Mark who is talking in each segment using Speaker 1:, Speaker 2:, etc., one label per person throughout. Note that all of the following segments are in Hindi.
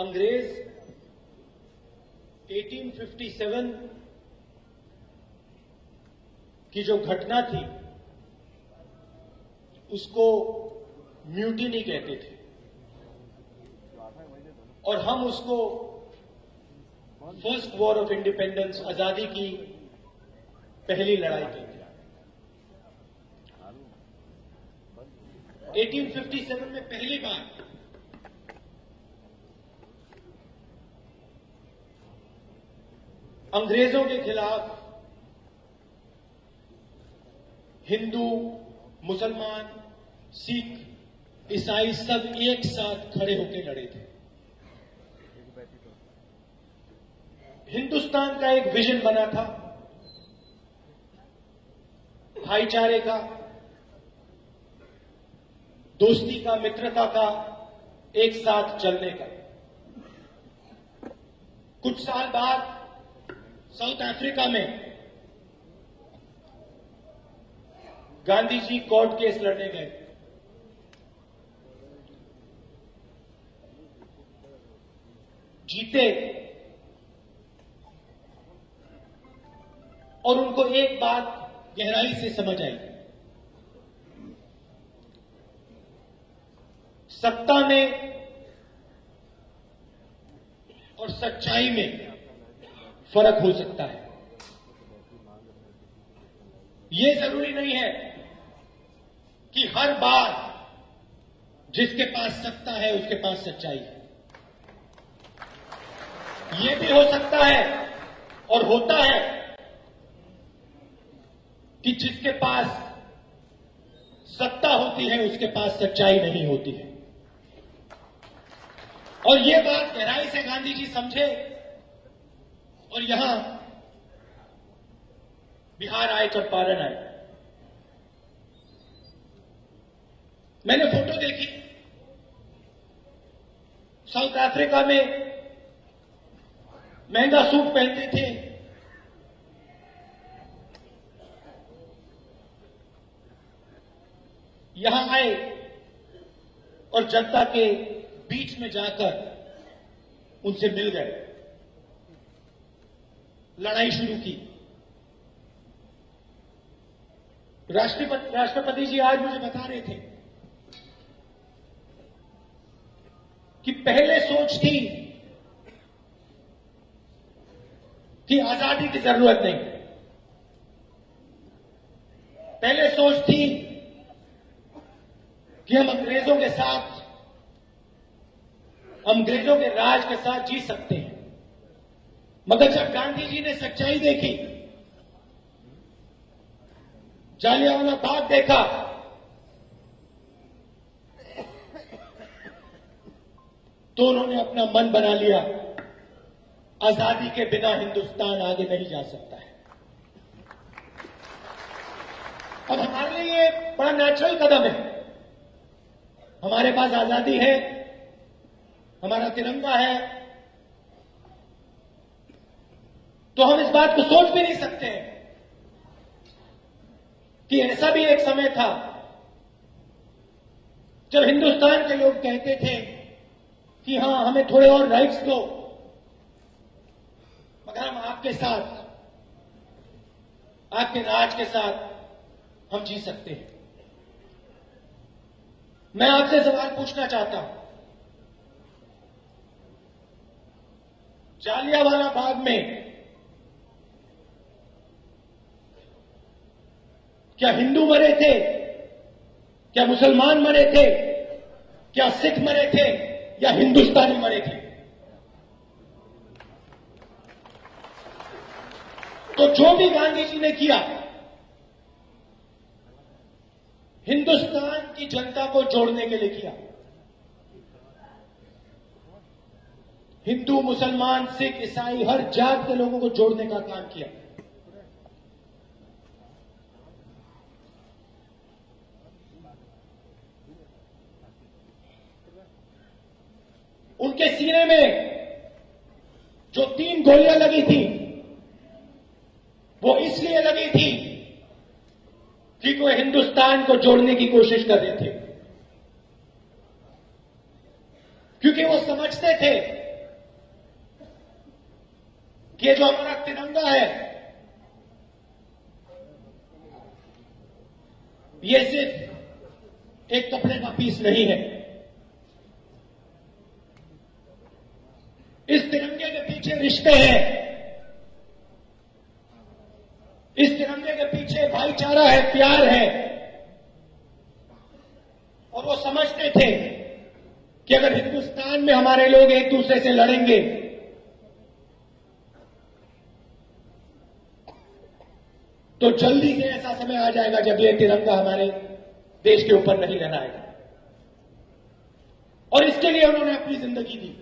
Speaker 1: अंग्रेज़ 1857 की जो घटना थी, उसको म्यूटिनी कहते थे। और हम उसको फ़र्स्ट वॉर ऑफ़ इंडिपेंडेंस आज़ादी की पहली लड़ाई कहते हैं। 1857 में पहली बार अंग्रेज़ों के खिलाफ हिंदू, मुसलमान, सिख, ईसाई सब एक साथ खड़े होकर लड़े थे। हिंदुस्तान का एक विजन बना था, भाईचारे का, दोस्ती का, मित्रता का, एक साथ चलने का। कुछ साल बाद साउथ अफ्रीका में गांधी जी कोर्ट केस लड़ने गए। जीते। और उनको एक बात गहराई से समझ आई। सत्ता में और सच्चाई में फ़र्क हो सकता है। ये ज़रूरी नहीं है कि हर बार जिसके पास सत्ता है, उसके पास सच्चाई है। ये भी हो सकता है और होता है कि जिसके पास सत्ता होती है, उसके पास सच्चाई नहीं होती है। और ये बात गहराई से गांधी जी समझे और यहाँ बिहार आए चंपारण आए। मैंने फ़ोटो देखी। साउथ अफ्रीका में महँगा सूट पहनते थे। यहाँ आए और जनता के बीच में जाकर उनसे मिल गए। लड़ाई शुरू की। राष्ट्रपति राष्ट्रपति जी आज मुझे बता रहे थे कि पहले सोच थी कि आज़ादी की ज़रूरत नहीं। पहले सोच थी कि हम अंग्रेज़ों के साथ, अंग्रेज़ों के राज के साथ जी सकते हैं। मगर जब गांधी जी ने सच्चाई देखी, जालियावाला बाग देखा तो उन्होंने अपना मन बना लिया, आज़ादी के बिना हिंदुस्तान आगे नहीं जा सकता है। अब हमारे लिए बड़ा नेचुरल कदम है। हमारे पास आज़ादी है, हमारा तिरंगा है तो हम इस बात को सोच भी नहीं सकते कि ऐसा भी एक समय था जब हिंदुस्तान के लोग कहते थे कि हाँ, हमें थोड़े और राइट्स दो। मगर हम आपके साथ, आपके राज के साथ हम जी सकते हैं। मैं आपसे सवाल पूछना चाहता हूँ। जालियावाला बाग में क्या हिंदू मरे थे? क्या मुसलमान मरे थे? क्या सिख मरे थे? या हिंदुस्तानी मरे थे? तो जो भी गांधी जी ने किया, हिंदुस्तान की जनता को जोड़ने के लिए किया। हिंदू, मुसलमान, सिख, ईसाई, हर जात के लोगों को जोड़ने का काम किया। उनके सीने में जो तीन गोलियाँ लगी थी, वो इसलिए लगी थी कि वो हिंदुस्तान को जोड़ने की कोशिश कर रहे थे। क्योंकि वो समझते थे कि जो हमारा तिरंगा है, ये सिर्फ़ एक कपड़े का पीस नहीं है। इस तिरंगे के पीछे रिश्ते हैं। इस तिरंगे के पीछे भाईचारा है, प्यार है। और वो समझते थे कि अगर हिंदुस्तान में हमारे लोग एक दूसरे से लड़ेंगे तो जल्दी से ऐसा समय आ जाएगा जब ये तिरंगा हमारे देश के ऊपर नहीं लहराएगा। और इसके लिए उन्होंने अपनी ज़िंदगी दी।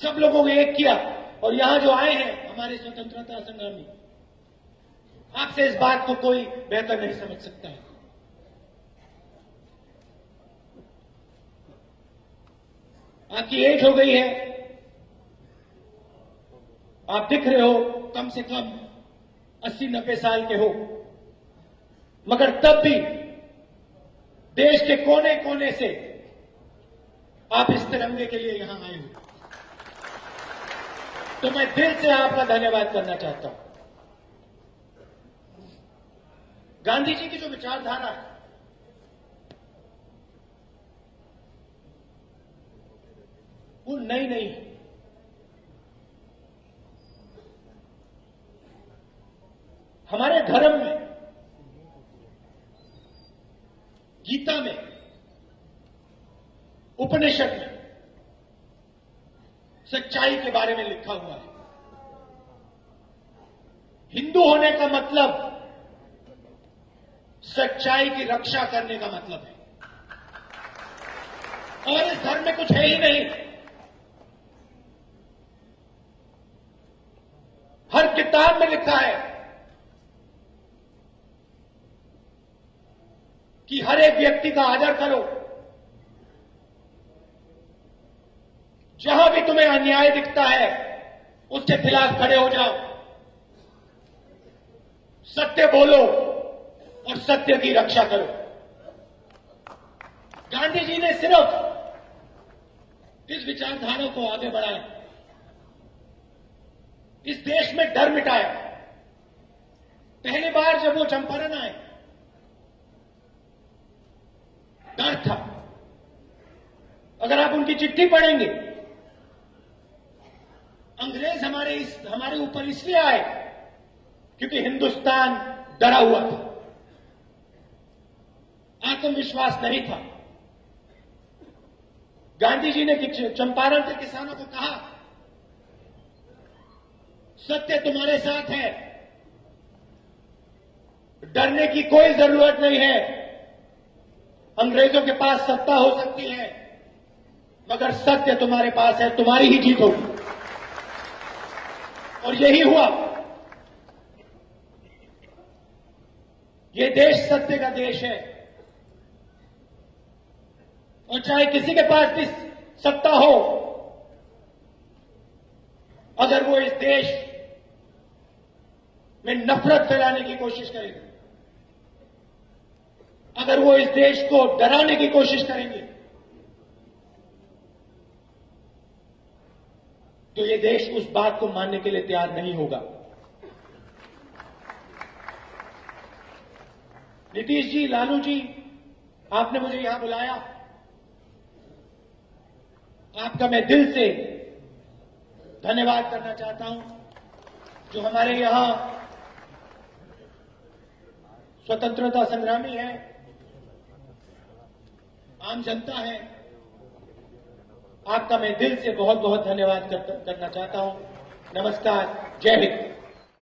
Speaker 1: सब लोगों को एक किया और यहाँ जो आए हैं हमारे स्वतंत्रता संग्रामी, आपसे इस बात को कोई बेहतर नहीं समझ सकता है। आपकी एज हो गई है। आप दिख रहे हो कम से कम 80-90 साल के हो। मगर तब भी देश के कोने कोने से आप इस तिरंगे के लिए यहाँ आए हो। तो मैं दिल से आपका धन्यवाद करना चाहता हूँ। गांधी जी की जो विचारधारा है, वो नई नहीं है। हमारे धर्म में, गीता में, उपनिषद में सच्चाई के बारे में लिखा हुआ है। हिंदू होने का मतलब सच्चाई की रक्षा करने का मतलब है। और इस धर्म में कुछ है ही नहीं। हर किताब में लिखा है कि हर एक व्यक्ति का आदर करो। जहाँ भी तुम्हें अन्याय दिखता है, उसके खिलाफ खड़े हो जाओ। सत्य बोलो और सत्य की रक्षा करो। गांधी जी ने सिर्फ़ इस विचारधारा को आगे बढ़ाया। इस देश में डर मिटाया। पहली बार जब वो चंपारण आए, डर था। अगर आप उनकी चिट्ठी पढ़ेंगे अंग्रेज़ हमारे इस, हमारे ऊपर इसलिए आए क्योंकि हिंदुस्तान डरा हुआ था। आत्मविश्वास नहीं था। गांधी जी ने चंपारण के किसानों को कहा, सत्य तुम्हारे साथ है। डरने की कोई ज़रूरत नहीं है। अंग्रेज़ों के पास सत्ता हो सकती है, मगर सत्य तुम्हारे पास है, तुम्हारी ही जीत होगी। और यही हुआ। ये देश सत्य का देश है। और चाहे किसी के पास भी सत्ता हो, अगर वो इस देश में नफरत फैलाने की कोशिश करेंगे, अगर वो इस देश को डराने की कोशिश करेंगे तो ये देश उस बात को मानने के लिए तैयार नहीं होगा। नीतीश जी, लालू जी, आपने मुझे यहाँ बुलाया। आपका मैं दिल से धन्यवाद करना चाहता हूँ, जो हमारे यहाँ स्वतंत्रता संग्रामी है, आम जनता है। आपका मैं दिल से बहुत बहुत धन्यवाद करना चाहता हूँ। नमस्कार जय हिंद।